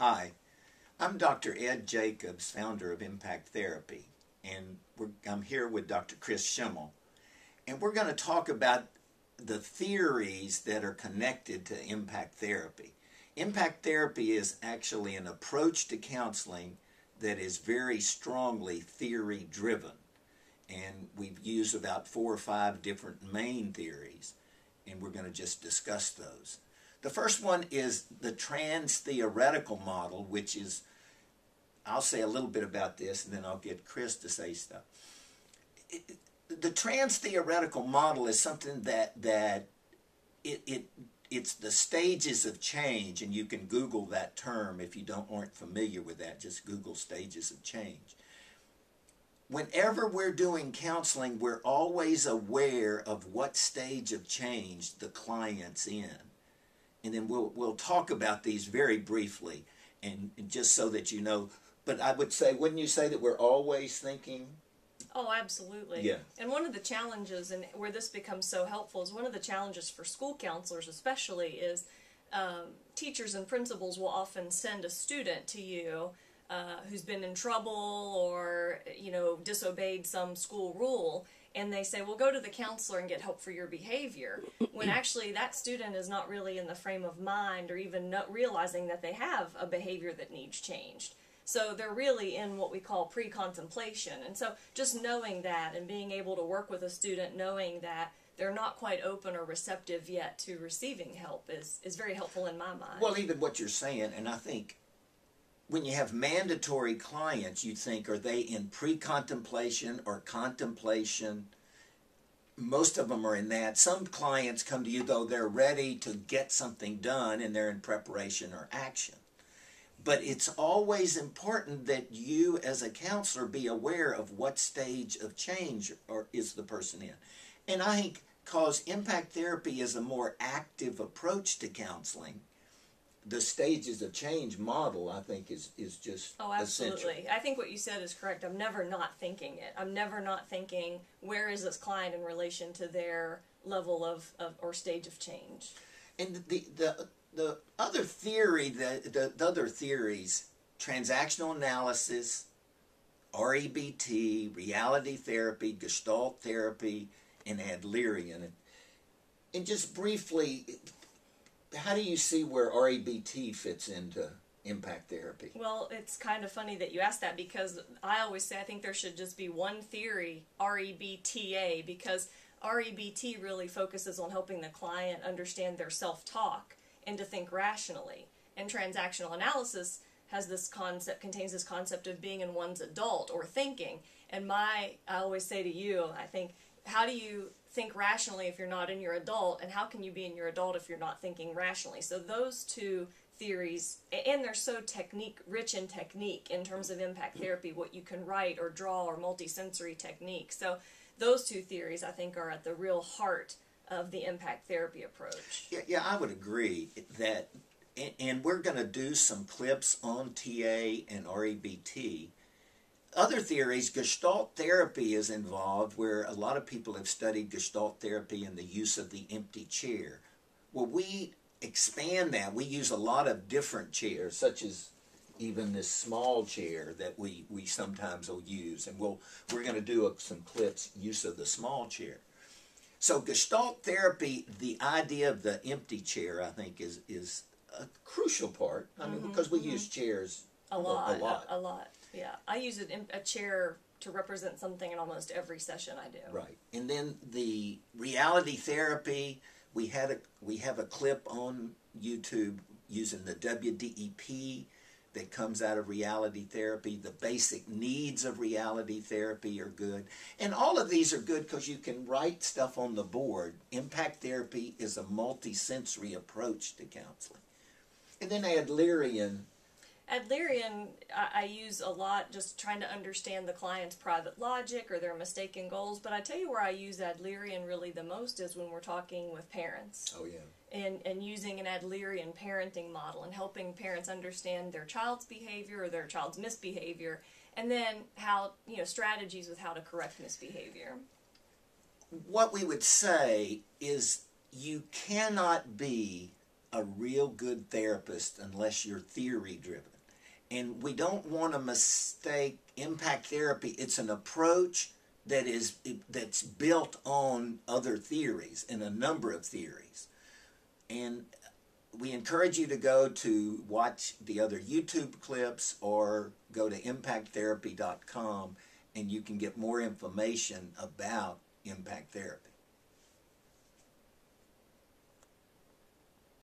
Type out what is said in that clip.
Hi, I'm Dr. Ed Jacobs, founder of Impact Therapy, and I'm here with Dr. Chris Schimmel, and we're going to talk about the theories that are connected to impact therapy. Impact therapy is actually an approach to counseling that is very strongly theory driven. And we've used about four or five different main theories, and we're going to just discuss those. The first one is the trans theoretical model, which is, I'll say a little bit about this and then I'll get Chris to say stuff. The trans theoretical model is something that, that it, it it's the stages of change, and you can Google that term if you don't aren't familiar with that. Just Google stages of change. Whenever we're doing counseling, we're always aware of what stage of change the client's in, and then we'll we'll talk about these very briefly, and, and just so that you know. But I would say, wouldn't you say that we're always thinking Oh, absolutely. Yeah. And one of the challenges, and where this becomes so helpful, is one of the challenges for school counselors, especially, is um, teachers and principals will often send a student to you uh, who's been in trouble or you know disobeyed some school rule, and they say, "Well, go to the counselor and get help for your behavior." when actually that student is not really in the frame of mind or even not realizing that they have a behavior that needs changed. So they're really in what we call pre-contemplation. And so just knowing that and being able to work with a student knowing that they're not quite open or receptive yet to receiving help is, is very helpful in my mind. Well, even what you're saying, and I think when you have mandatory clients, you think, are they in pre-contemplation or contemplation? Most of them are in that. Some clients come to you, though, they're ready to get something done and they're in preparation or action. But it's always important that you, as a counselor, be aware of what stage of change or is the person in. And I think because impact therapy is a more active approach to counseling, the stages of change model, I think, is is just oh, absolutely. Essential. I think what you said is correct. I'm never not thinking it. I'm never not thinking where is this client in relation to their level of, of or stage of change. And the the the other theory, the, the, the other theories, transactional analysis, REBT, reality therapy, Gestalt therapy, and Adlerian. And, and just briefly, how do you see where REBT fits into impact therapy? Well, it's kind of funny that you asked that because I always say I think there should just be one theory, REBTA, because REBT really focuses on helping the client understand their self talk and to think rationally. And transactional analysis has this concept, contains this concept of being in one's adult or thinking. And my, I always say to you, I think, how do you think rationally if you're not in your adult? And how can you be in your adult if you're not thinking rationally? So those two theories, and they're so technique rich in technique in terms of impact therapy, what you can write or draw or multisensory technique. So those two theories, I think, are at the real heart of the impact therapy approach. Yeah, yeah I would agree that, and we're going to do some clips on TA and REBT. Other theories, Gestalt therapy is involved, where a lot of people have studied Gestalt therapy and the use of the empty chair. Well, we expand that. We use a lot of different chairs, such as even this small chair that we, we sometimes will use. And we'll, we're going to do a, some clips, use of the small chair. So Gestalt therapy, the idea of the empty chair, I think, is is a crucial part. I mean, mm-hmm, because we mm-hmm. use chairs a lot, a, lot, a, a, lot. Yeah, I use a chair to represent something in almost every session I do. Right, and then the reality therapy. We had a we have a clip on YouTube using the WDEP that comes out of reality therapy. The basic needs of reality therapy are good. And all of these are good because you can write stuff on the board. Impact therapy is a multisensory approach to counseling. And then Adlerian Adlerian, I, I, use a lot just trying to understand the client's private logic or their mistaken goals. But I tell you where I use Adlerian really the most is when we're talking with parents. Oh, yeah. And, and using an Adlerian parenting model and helping parents understand their child's behavior or their child's misbehavior, and then how, you know, strategies with how to correct misbehavior. What we would say is you cannot be a real good therapist unless you're theory driven. And we don't want to mistake impact therapy. It's an approach that is that's built on other theories and a number of theories. And we encourage you to go to watch the other YouTube clips or go to impacttherapy.com and you can get more information about impact therapy.